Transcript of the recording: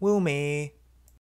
Woo me.